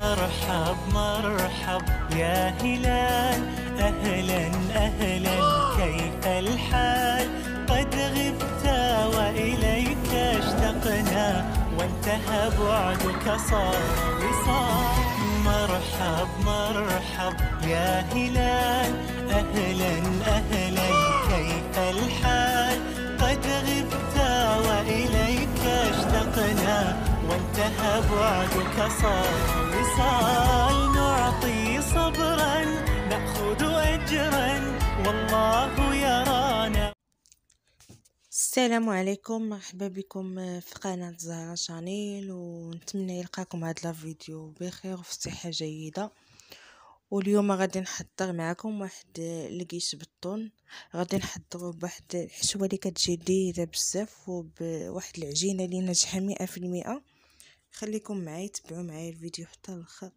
مرحب مرحب يا هلال. أهلا أهلا كيف الحال؟ قد غبت وإليك اشتقنا وانتهى بعدك صار وصال مرحب مرحب يا هلال. أهلا أهلا كيف الحال؟ قد غبت وإليك اشتقنا وانتهى بعدك صار نعطي صبرا نأخذ أجرا. والله يرانا. السلام عليكم مرحبا بكم في قناة زهرة شانيل ونتمنى يلقاكم هذا الفيديو بخير وفي صحة جيدة. واليوم غادي نحضر معكم واحد لقيش بالطون غادي نحضرو بواحد الحشوة اللي كتجي لذيذه بزاف وبواحد العجينة اللي ناجحة مئة في المئة. خليكم معايا تبعوا معايا الفيديو حتى الآخر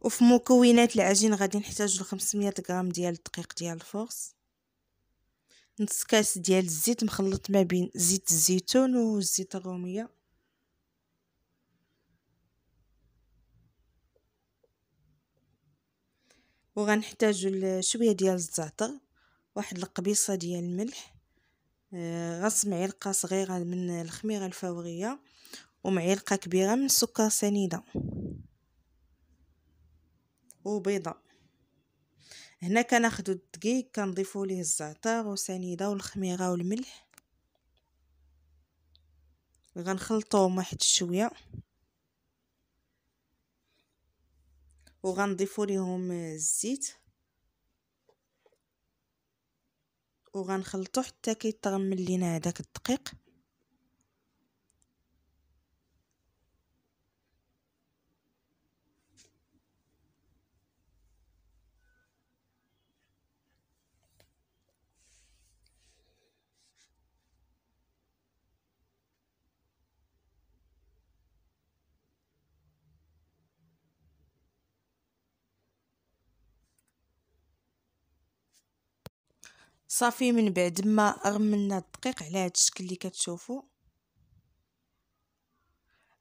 وفي مكونات العجين غادي نحتاجو 500 غرام ديال الدقيق ديال الفورس نص كاس ديال الزيت مخلط ما بين زيت الزيتون والزيت الرومية. وغنحتاجو شوية ديال الزعتر واحد القبيصة ديال الملح. غص معلقه صغيرة من الخميرة الفورية ومعلقه كبيرة من السكر سنيدة وبيضة. هنا كناخدو الدقيق كنضيفو ليه الزعتر وسنيده والخميرة والملح. غنخلطوهم واحد شوية وغنضيفو ليهم الزيت. وغنخلطو حتى كيتغمل لينا هداك الدقيق. صافي من بعد ما غملنا الدقيق على هاد الشكل اللي كتشوفوا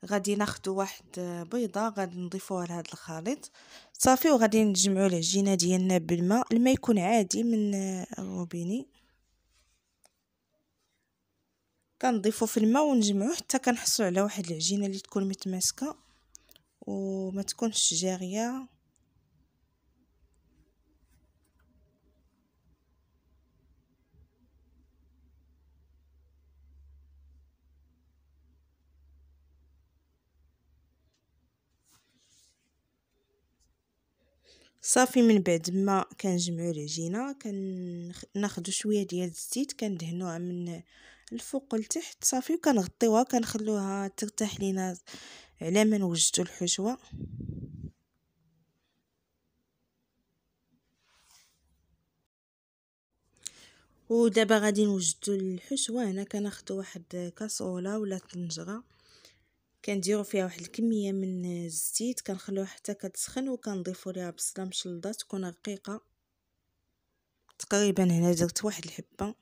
غادي ناخدو واحد بيضة غادي نضيفوها لهاد الخليط. صافي وغادي نجمعوا العجينه ديالنا بالماء. الماء يكون عادي من الروبيني. كنضيفو في الماء ونجمعوه حتى كنحصلوا على واحد العجينة اللي تكون متماسكة وما تكونش جارية. صافي من بعد ما كنجمعوا العجينة كناخذوا شوية ديال الزيت كندهنوها من الفوق لتحت صافي وكنغطيوها كنخلوها ترتاح لينا على ما نوجدوا الحشوة. ودابا غادي نوجدوا الحشوة هنا كناخذوا واحد كاسوله ولا طنجرة. كنديروا فيها واحد الكمية من الزيت كنخلوها حتى كتسخن وكنضيفوا ليها بصلة مشلضة تكون رقيقه تقريبا هنا درت واحد الحبة.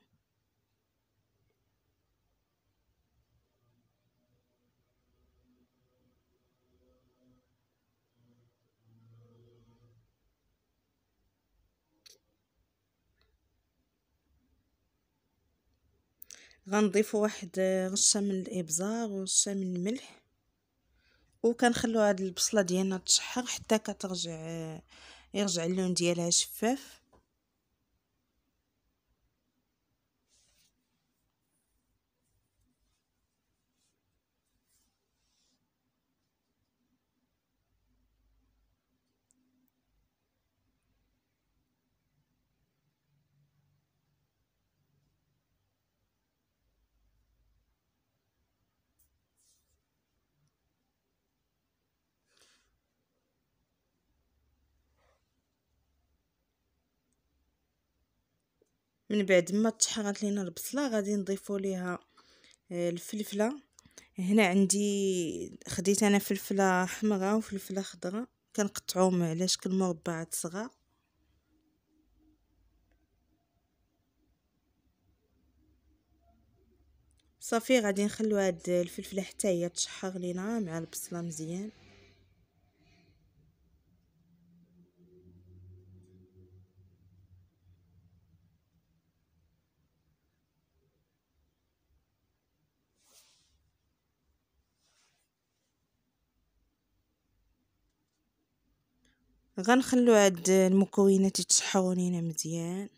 غنضيفوا واحد رشه من الإبزار ورشه من الملح. وكنخلو هاد البصلة ديالنا تشحر حتى كترجع يرجع اللون ديالها شفاف. من بعد ما تحرقت لينا البصلة غادي نضيفو ليها الفلفلة. هنا عندي خديت أنا فلفلة حمراء وفلفلة خضراء. كنقطعوهم على شكل مربعات صغار. صافي غادي نخلو هاد الفلفلة حتى هي تشحر لينا مع البصلة مزيان. غنخلو هاد المكونات يتشحروا لينا مزيان.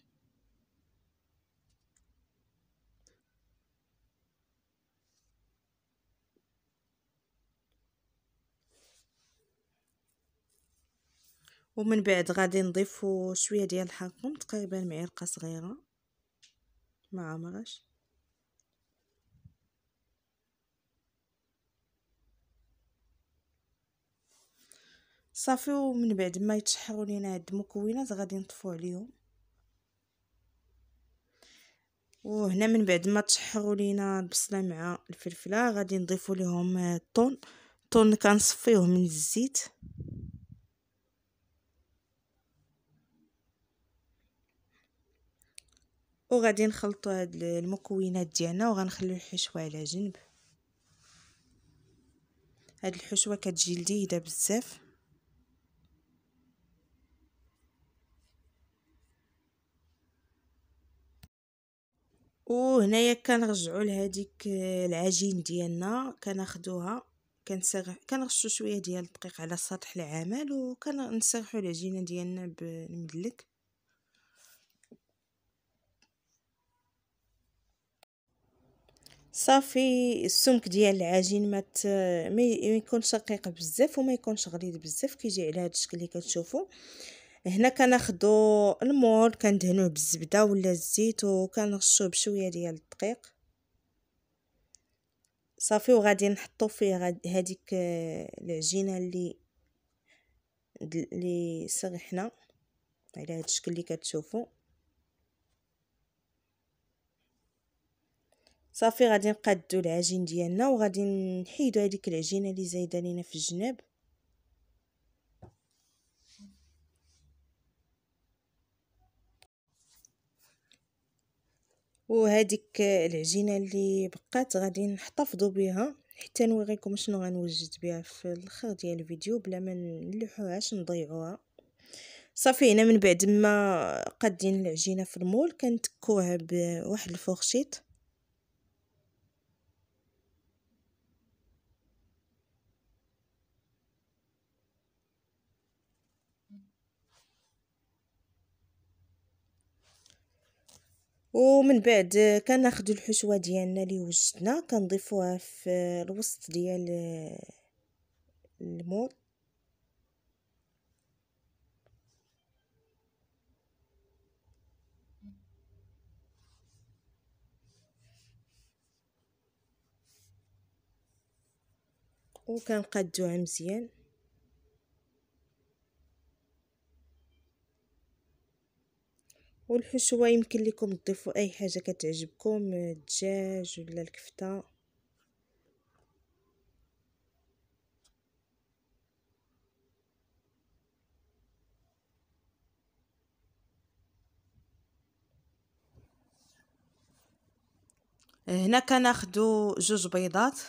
ومن بعد غادي نضيفو شوية ديال الحرقوم تقريبا معلقة صغيرة. مع مرش صافي ومن بعد ما يتشحروا لينا هاد المكونات غادي نطفو عليهم. وهنا من بعد ما تشحروا لينا البصلة مع الفلفلة غادي نضيفوا لهم الطون. الطون كنصفيوه من الزيت. وغادي نخلطوا هاد المكونات ديالنا وغنخليو الحشوة على جنب. هاد الحشوة كتجي لذيذة بزاف. وهنايا كنرجعوا لهذيك العجين ديالنا كناخذوها كنسرح كنرشوا شوية ديال الدقيق على سطح العمل وكنسرحوا العجينة ديالنا بالمدلك صافي السمك ديال العجين ما ما يكونش رقيق بزاف وما يكونش غليظ بزاف كيجي على هذا الشكل اللي كتشوفوا هنا كناخذوا المول كندهنوه بالزبدة ولا الزيت وكنرشوه بشوية ديال الدقيق. صافي وغادي نحطو فيه هذيك العجينة اللي اللي سرحنا على هذا الشكل اللي كتشوفوا صافي غادي نقادو العجين ديالنا وغادي نحيدو هذيك العجينة اللي زايدة لينا في الجناب. وهذيك العجينة اللي بقات غادي نحتفظوا بها حتى نوريكم شنو غنوجد بها في الأخر ديال الفيديو بلا ما نلوحوهاش نضيعوها. صافي هنا من بعد ما قادين العجينة في المول كنتكوها بواحد الفورشيط ومن بعد كناخدو الحشوة ديالنا اللي وجدنا كنضيفوها في الوسط ديال المول وكنقادوها مزيان. والحشوة يمكن لكم تضيفوا أي حاجة كتعجبكم الدجاج ولا الكفتة. هنا كناخذوا جوج بيضات.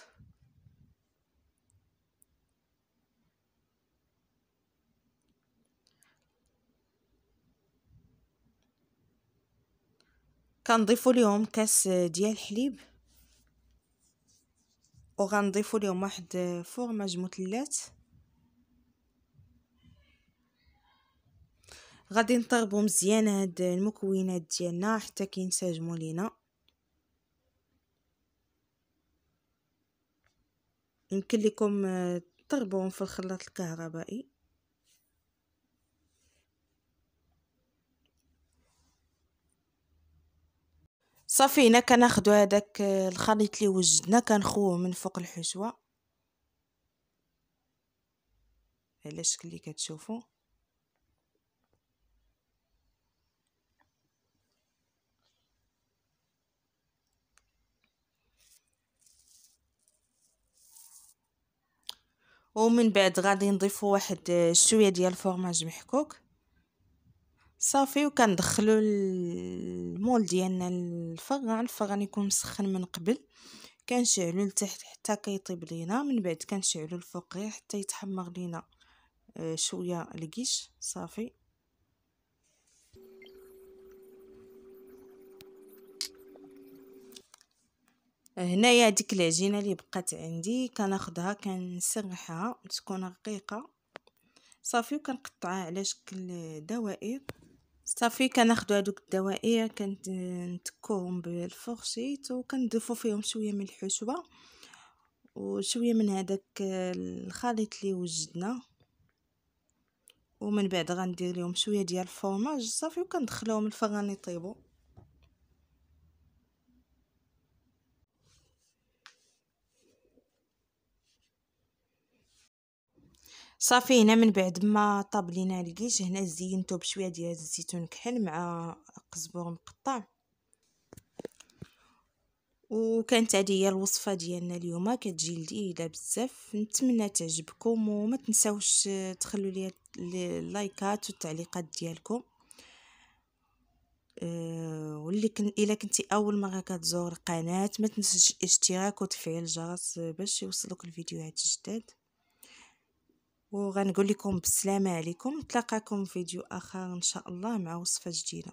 كنضيفوا ليهم كاس ديال الحليب وغنضيفوا ليهم واحد فورماج مثلث غادي نطربوا مزيان هاد المكونات ديالنا حتى كينسجموا لينا. يمكن لكم تضربوهم في الخلاط الكهربائي. صافي هنا كناخدو هداك الخليط اللي وجدنا كنخوه من فوق الحشوة. على الشكل اللي كتشوفوا ومن بعد غادي نضيفو واحد شوية ديال الفرماج محكوك. صافي وكندخلو المول ديالنا الفران الفران يكون مسخن من قبل. كنشعلو لتحت حتى كيطيب لينا. من بعد كنشعلو الفوق غير حتى يتحمر لينا آه، شوية القش صافي. هنايا ديك العجينة اللي بقات عندي. كناخدها كنسرحها تكون رقيقة. صافي وكنقطعها على شكل دوائر. صافي كناخدو هادوك الدوائر كنتكوهم بالفورشيط وكنضيفو فيهم شوية من الحشوة وشوية من هذاك الخليط اللي وجدنا. ومن بعد غندير لهم شوية ديال الفرماج صافي وكندخلوهم الفران يطيبوا صافي هنا من بعد ما طاب لينا الكيش هنا زينته بشوية ديال الزيتون كحل مع قزبور مقطع. وكانت هذه هي الوصفة ديالنا اليوم. كتجي لذيذة بزاف. نتمنى تعجبكم وما تنساوش تخلوا لي اللايكات والتعليقات ديالكم. أه واللي كن إلا كنتي أول مرة كتزور القناة ما تنساش الاشتراك وتفعيل الجرس باش يوصلوك الفيديوهات الجداد. وغنقول لكم بالسلامه عليكم. نتلاقاكم في فيديو آخر إن شاء الله مع وصفة جديدة.